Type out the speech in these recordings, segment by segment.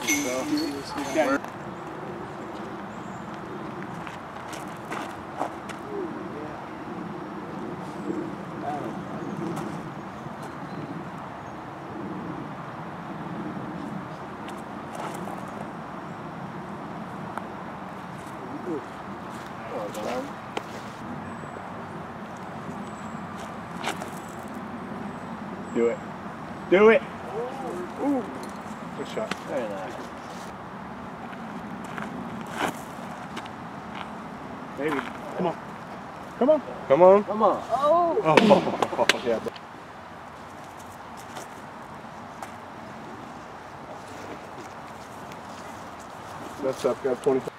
Beau. Yeah. Do it. Do it. Good shot. Very nice. Maybe. Come on. Come on. Come on. Come on. Oh, oh. oh. yeah. That's up. Got 20.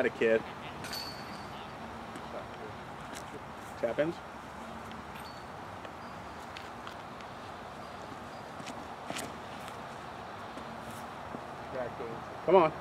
Got a kid. Tap ins. Come on.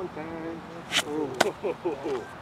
One time. Oh.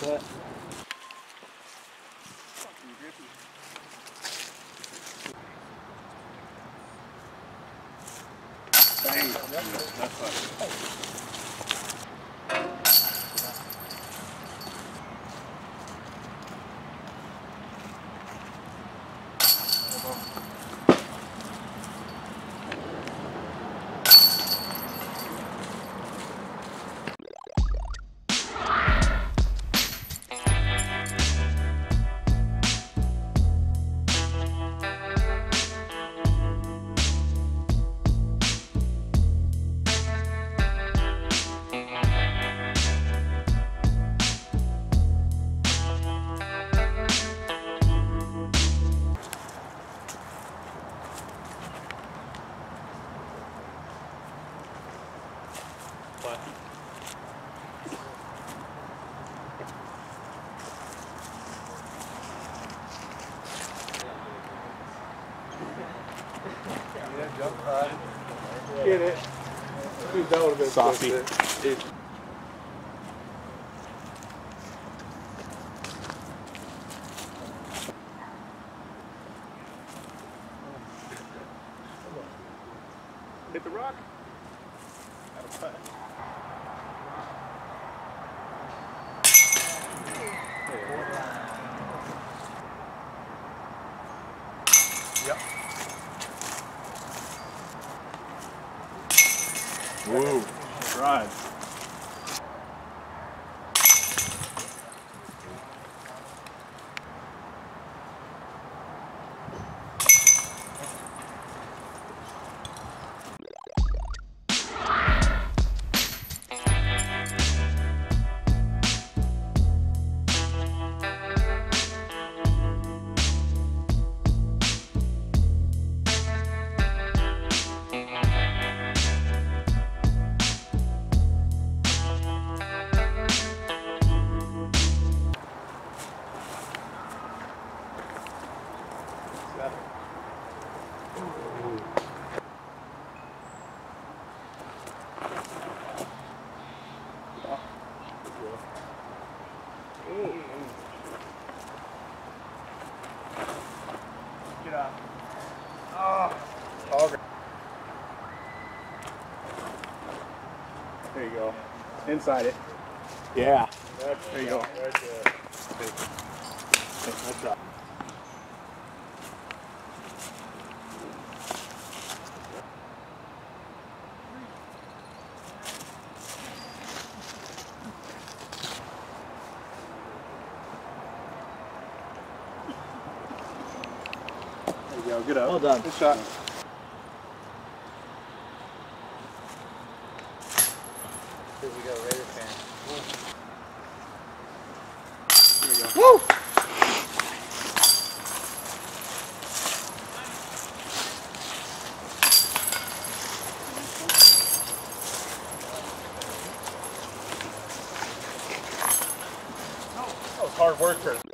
对 saucy. inside it. Yeah. That's there you go. Right there. There you go, good up. Well done. Good shot. hard worker.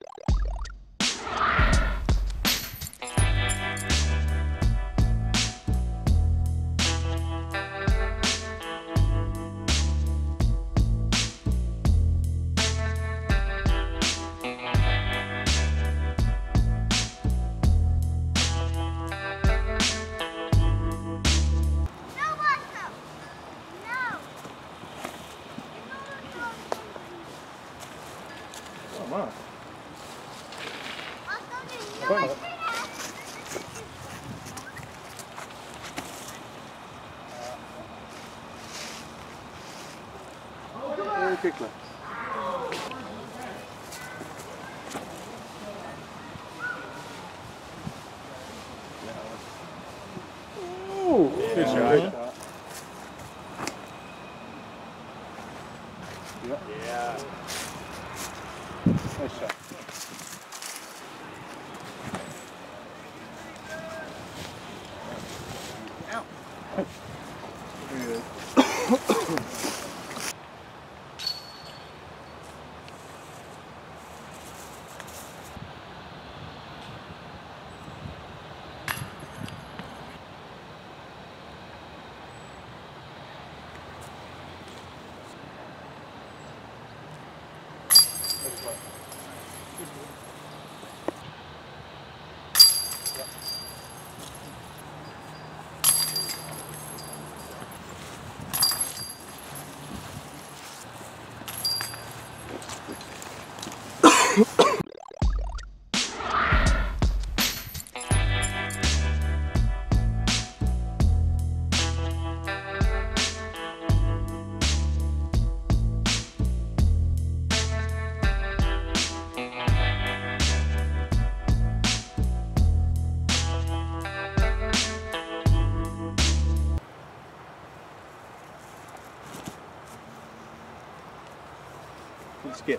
He.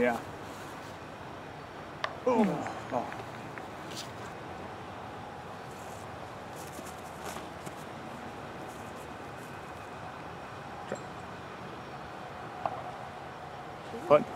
Yeah. Boom. Oh. oh. Punt.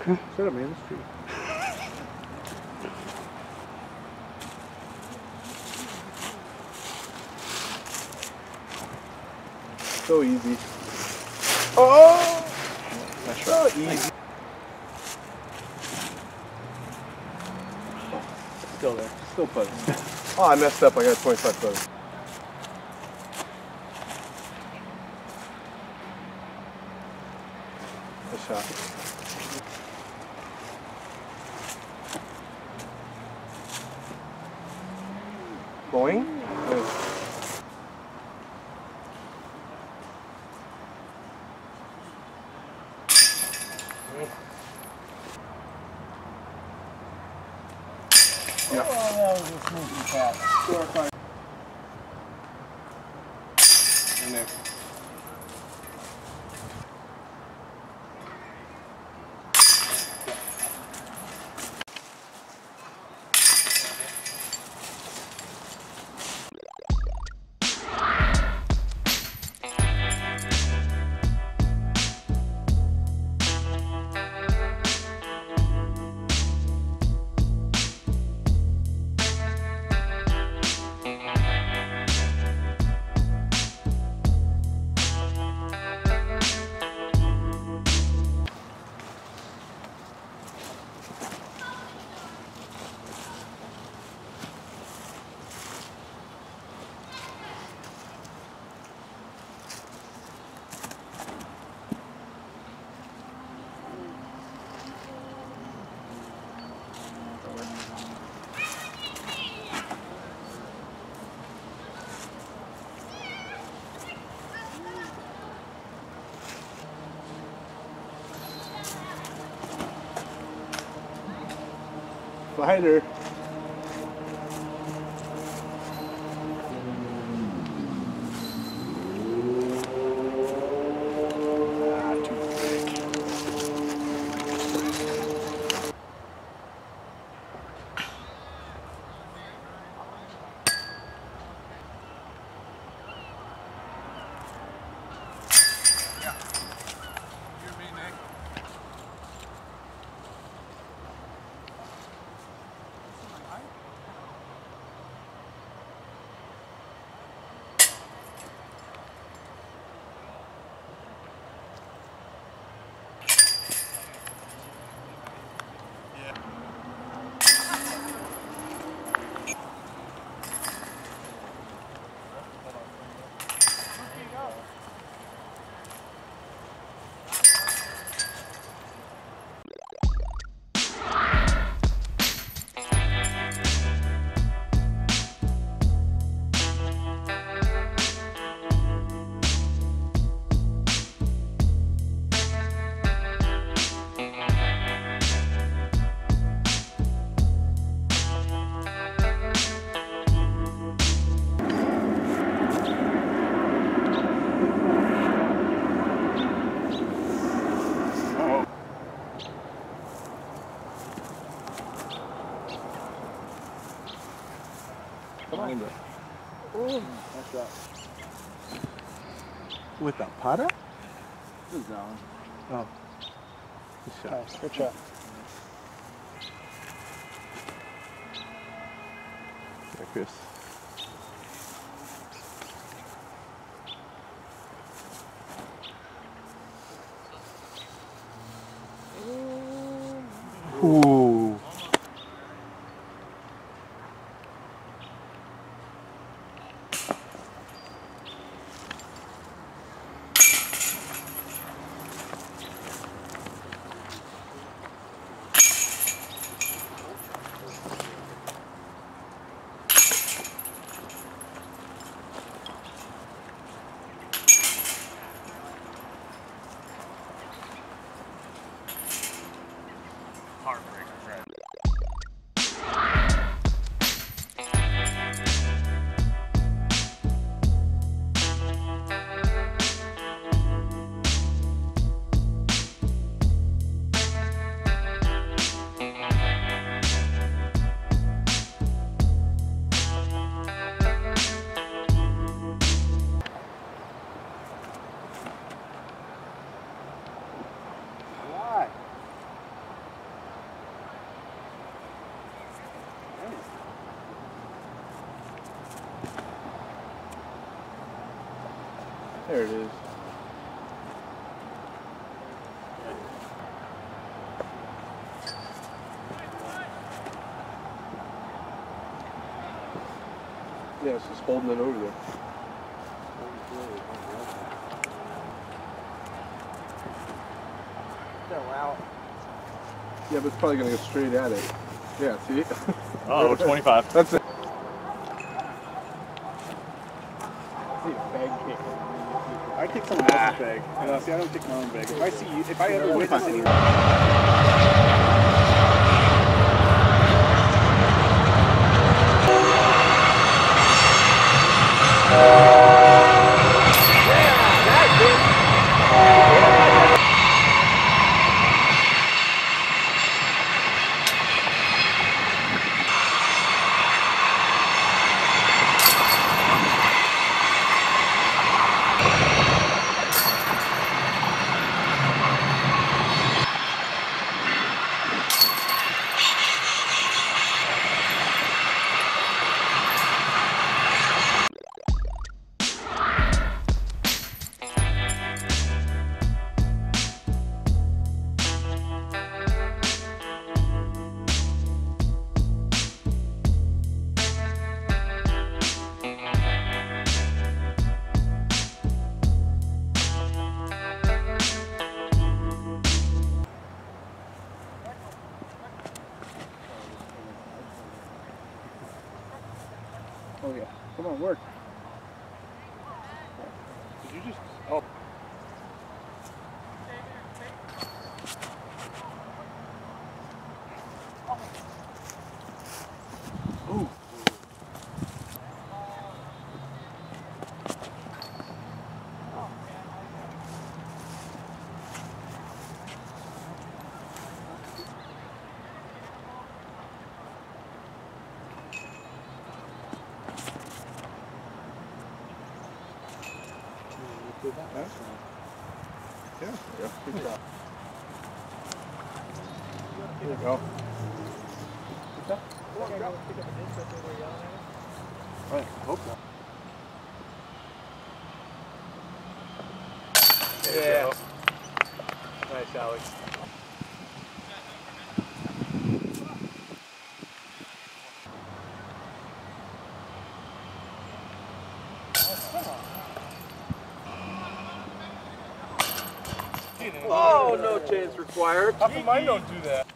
Okay. Set up, man. That's true. So easy. Oh! That's so easy. Still there. Still putting. oh, I messed up. I got 25 photos. Spider. Good shot. Nice. Yeah, Chris. Ooh. There it is. Yeah, it's just holding it over there. wow. Yeah, but it's probably gonna go straight at it. Yeah, see? Oh, 25. That's it. I kick someone else's bag. No, see, I don't kick my own bag. If I see you, if I ever witness any. Oh yeah. Work. Did you just. Oh. Yeah. Good shot. There you go. I hope not. Yeah. Nice, Alex. Oh, no chance required. How come mine don't do that?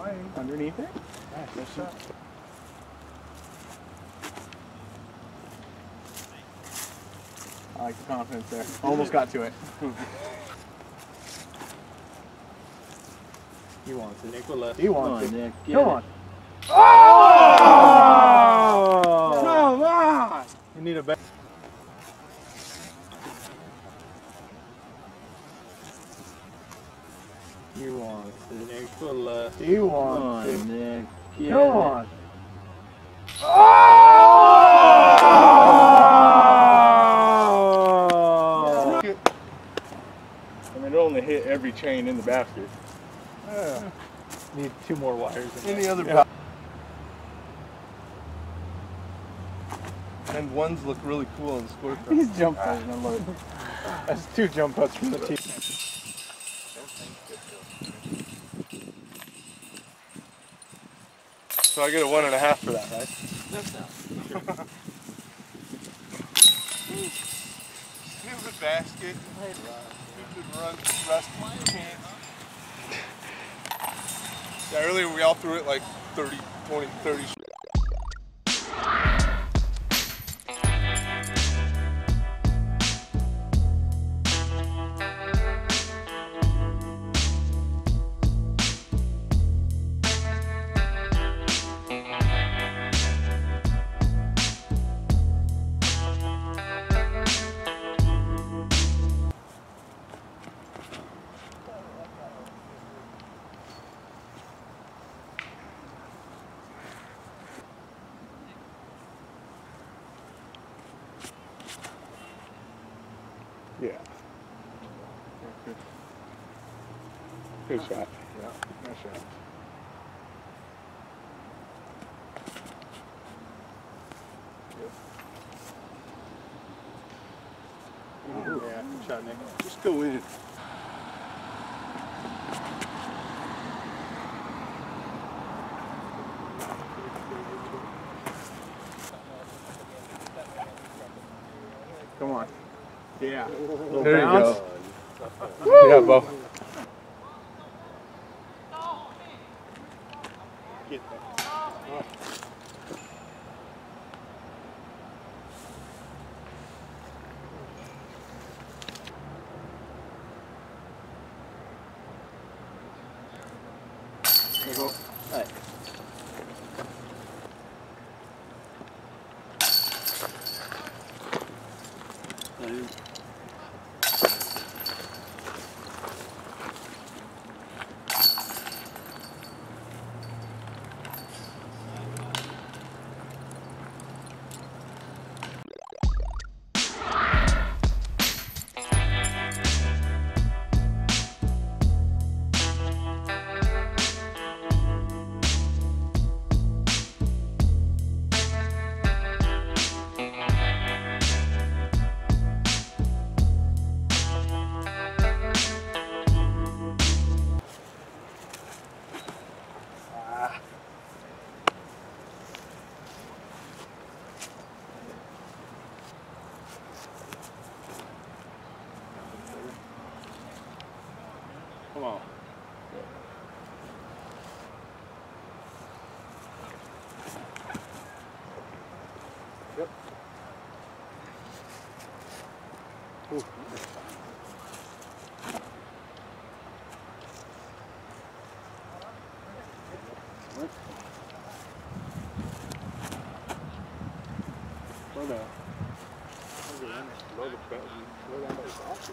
Flying underneath it. Nice. Nice shot. I like the confidence there. Almost got to it. He wants it. Nicholas. He wants it. Nick. Come on. Oh! Come on! You need a back. You want it. Nicholas. You Come on, it. Nick. Come on. Oh! I mean, it only hit every chain in the basket. Yeah. Need two more wires. in Any other Yeah. And ones look really cool on the scorecard. These jump putts, I love it. That's two jump putts from the team. So I get a one and a half for that, right? Stupid basket. Stupid run. Rest. Yeah, earlier we all threw it like 30, 20, 30. Shot, Nick. Just go in. Come on. Yeah. Little There you bounce. go. Yeah, Beau. Slow the belt. Slow down by soft.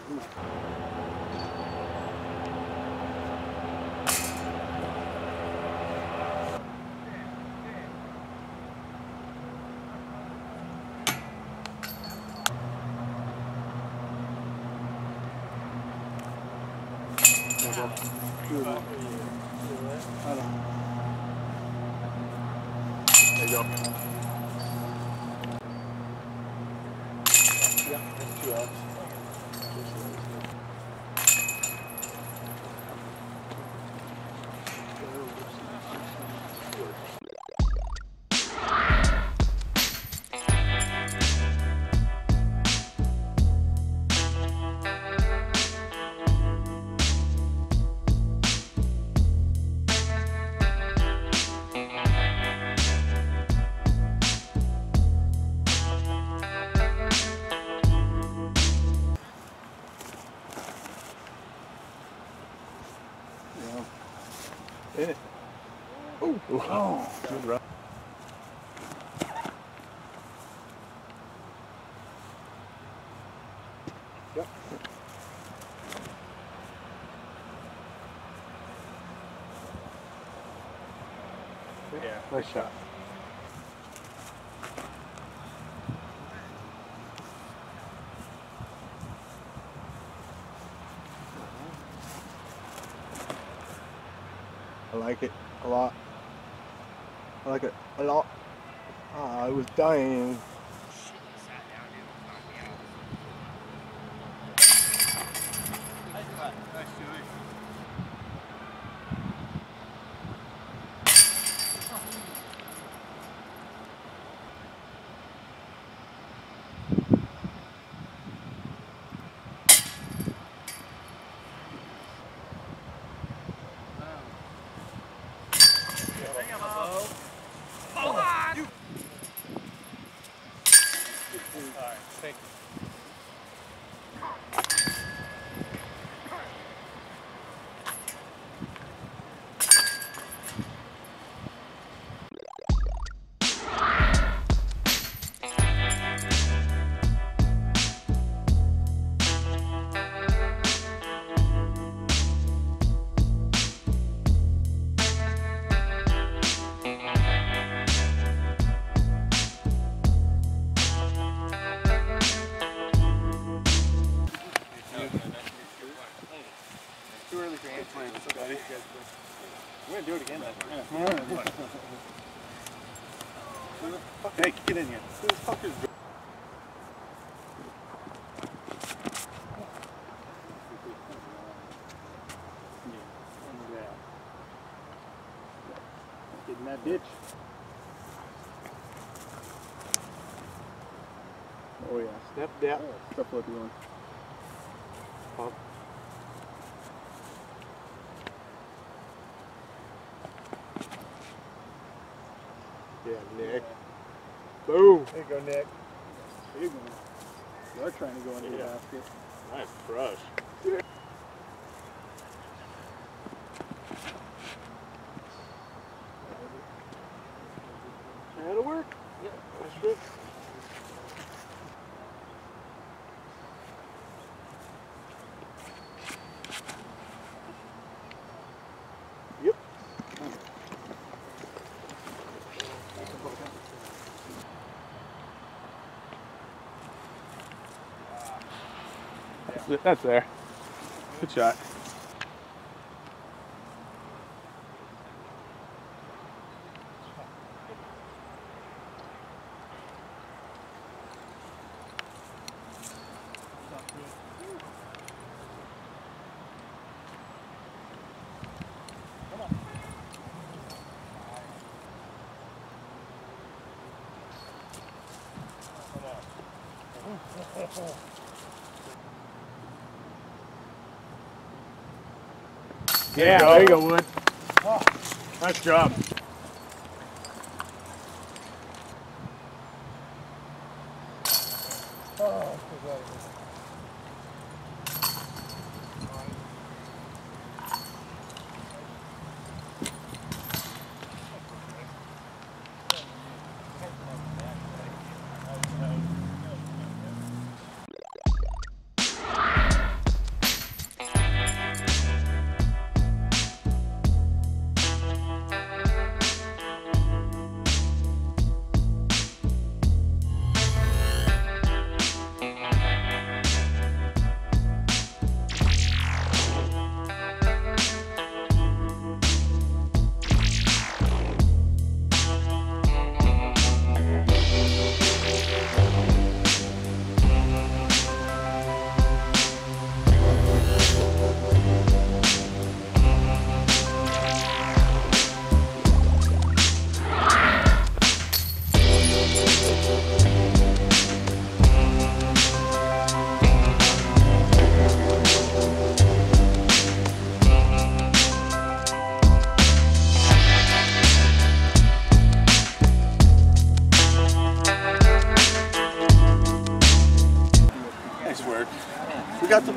There you go. Nice shot. I like it a lot. I like it a lot. Ah, I was dying. Hey, get in here. This fucker's Yeah. Get in that ditch. Oh yeah, step down. Step what you want. Yeah, Nick. Boom. There you go, Nick. There you go. You are trying to go into the basket. Nice crush. That's there. Good shot. Yeah, there you oh. go, Wood. Oh, nice job. Oh,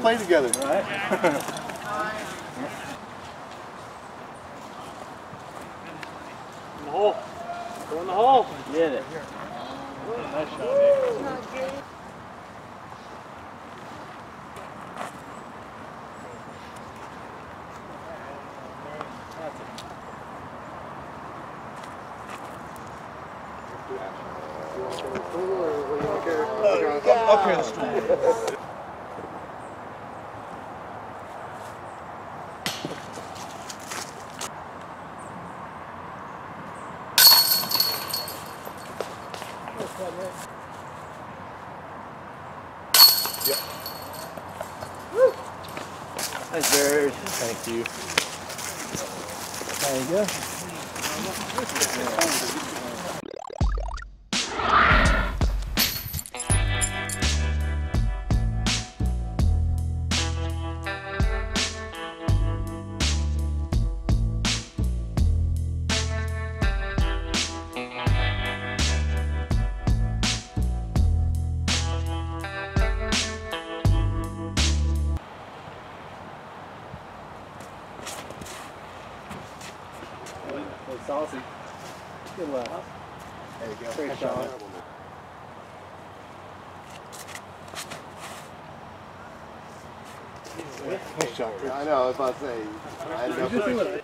play together. Right? In the hole. Go in the hole. Get it. Nice shot, It's saucy. Good luck. There you go. Great shot. Nice shot, Chris. I know, I was about to say. I ended up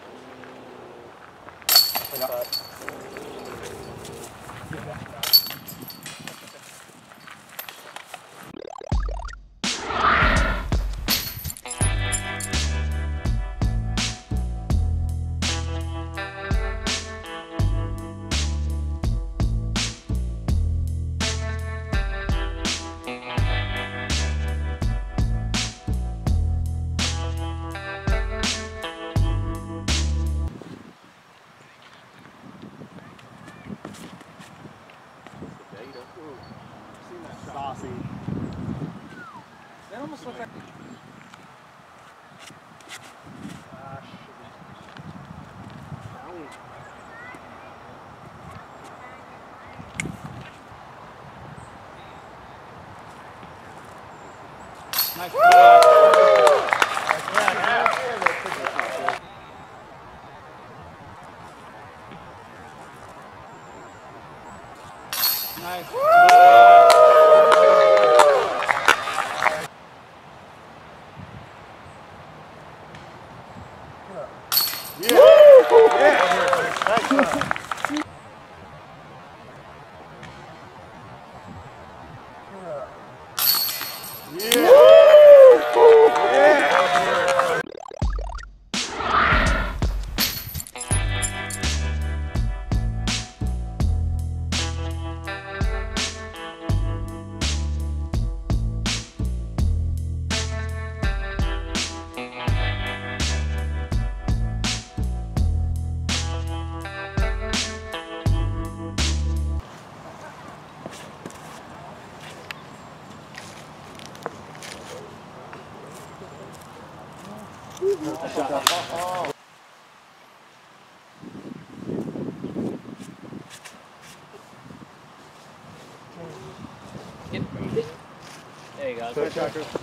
go.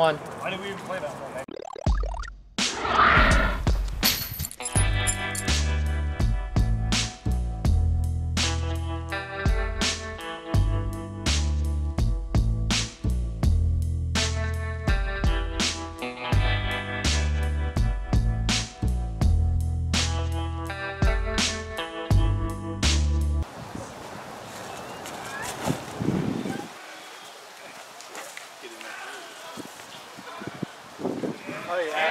One. Oh, yeah.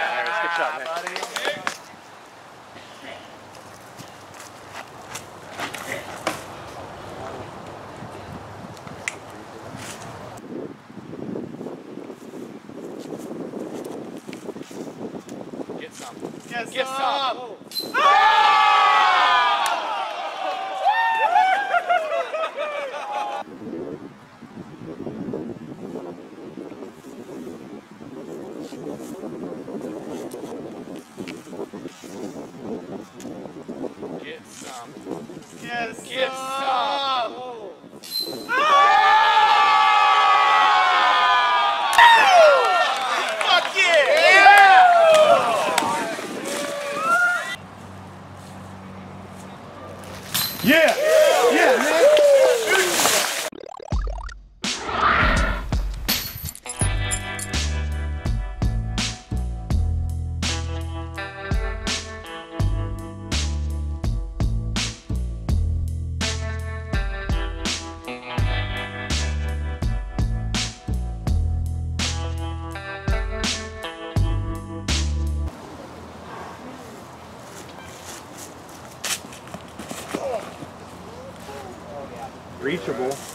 Reachable.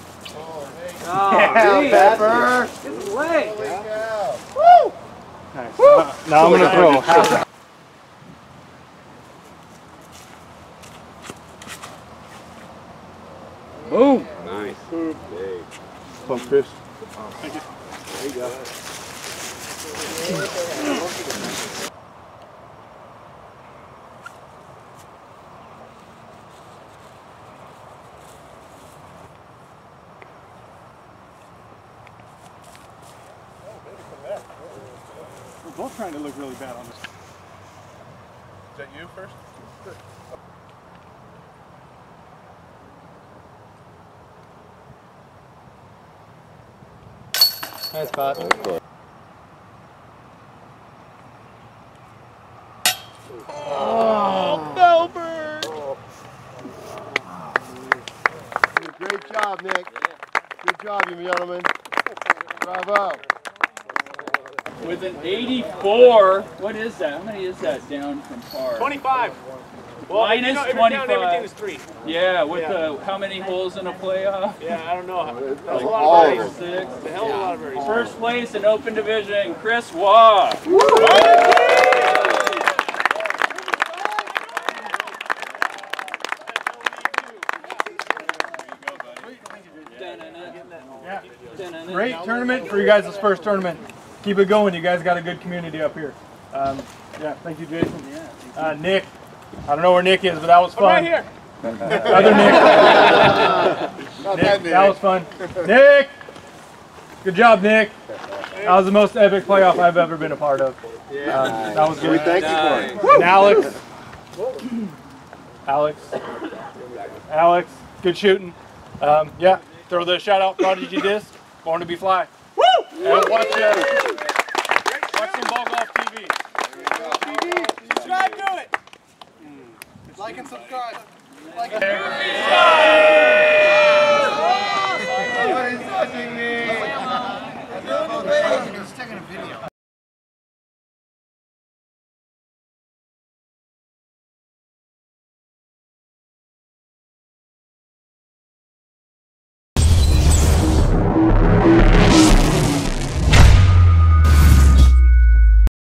Yeah, Pepper. Get away. Woo! Nice. Now, now I'm gonna throw. half- Boom. Nice. Hmm. Big. Pump Chris. We're both trying to look really bad on this. Is that you first? Nice oh, spot. Great job, Nick. Good job, you gentlemen. Bravo. With an 84, what is that? How many is that down from par? 25. Well, Minus you know, if you count 25. everything is three. Yeah, with Yeah. the how many holes in a playoff? Yeah, I don't know. That was a lot all of of birdies. Six. A hell of a lot of birdies. First place in open division, Chris Waugh. Great tournament for you guys' this first tournament. Keep it going. You guys got a good community up here. Um, yeah, thank you, Jason. Uh, Nick, I don't know where Nick is, but that was I'm right fun. here. Other Nick. Not Nick, that that was fun. Nick, good job, Nick. That was the most epic playoff I've ever been a part of. Um, that was We good. thank you for it. And Alex, Alex, Alex, good shooting. Um, yeah, throw the shout out Prodigy disc. Born to be fly. Woo! And watch, uh, watch some ball golf TV. Subscribe. Like and subscribe. Like.